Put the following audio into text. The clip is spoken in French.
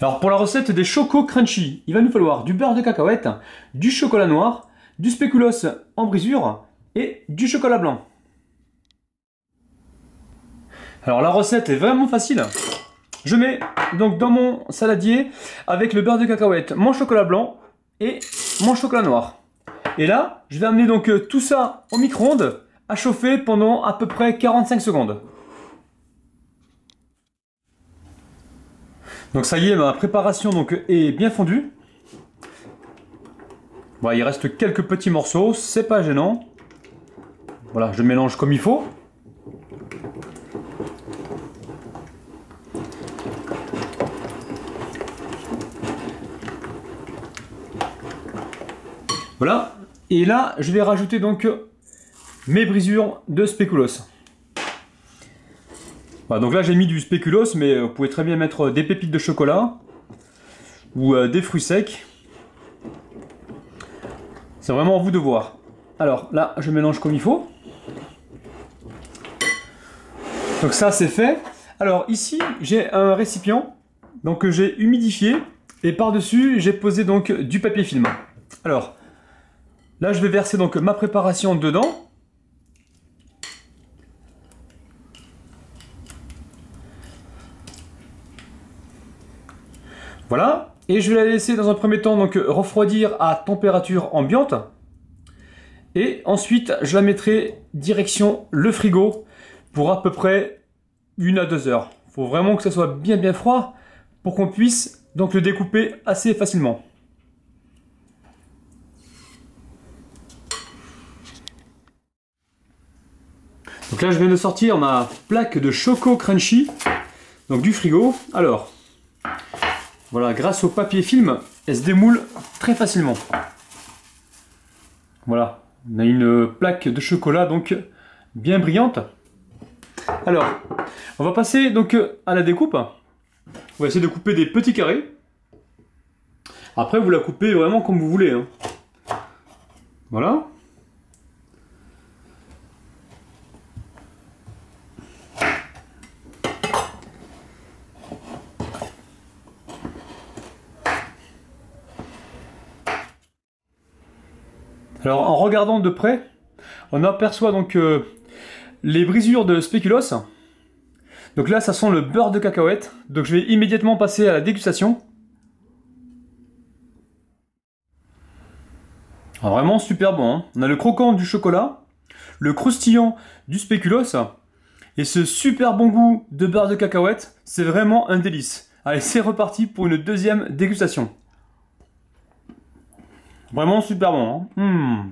Alors pour la recette des chocos crunchy, il va nous falloir du beurre de cacahuète, du chocolat noir, du spéculoos en brisure et du chocolat blanc. Alors la recette est vraiment facile. Je mets donc dans mon saladier avec le beurre de cacahuète mon chocolat blanc et mon chocolat noir. Et là, je vais amener donc tout ça au micro-ondes à chauffer pendant à peu près 45 secondes. Donc ça y est, ma préparation donc est bien fondue. Il reste quelques petits morceaux, c'est pas gênant. Voilà, je mélange comme il faut. Voilà. Et là, je vais rajouter donc mes brisures de spéculoos. Donc là, j'ai mis du spéculoos, mais vous pouvez très bien mettre des pépites de chocolat ou euh, des fruits secs. C'est vraiment à vous de voir. Alors là, je mélange comme il faut. Donc ça, c'est fait. Alors ici, j'ai un récipient donc que j'ai humidifié et par-dessus, j'ai posé donc du papier film. Alors, Là, je vais verser donc ma préparation dedans. Voilà. Et je vais la laisser dans un premier temps donc refroidir à température ambiante. Et ensuite, je la mettrai direction le frigo pour à peu près une à deux heures. Il faut vraiment que ça soit bien bien froid pour qu'on puisse donc le découper assez facilement. Donc là, je viens de sortir ma plaque de Choco Crunchy, donc du frigo. Alors, voilà, grâce au papier film, elle se démoule très facilement. Voilà, on a une plaque de chocolat donc bien brillante. Alors, on va passer donc à la découpe. On va essayer de couper des petits carrés. Après, vous la coupez vraiment comme vous voulez. Hein. Voilà. Alors en regardant de près, on aperçoit donc euh, les brisures de spéculoos. Donc là, ça sent le beurre de cacahuète. Donc je vais immédiatement passer à la dégustation. Ah, vraiment super bon. Hein. on a le croquant du chocolat, le croustillant du spéculoos et ce super bon goût de beurre de cacahuète. C'est vraiment un délice. Allez, c'est reparti pour une deuxième dégustation. Vraiment super bon. Hein. Hmm.